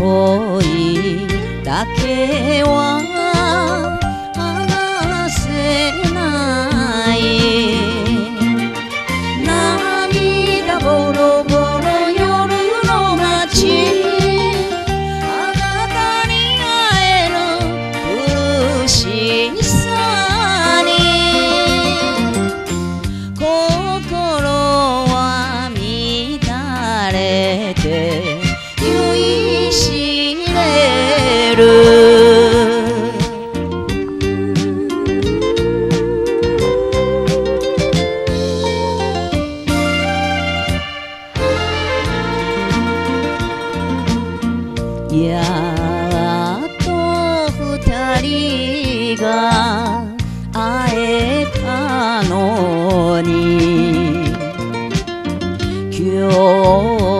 恋だけはやっと二人が会えたのに。今日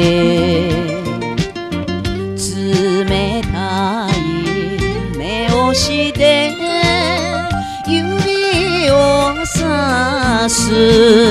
nasce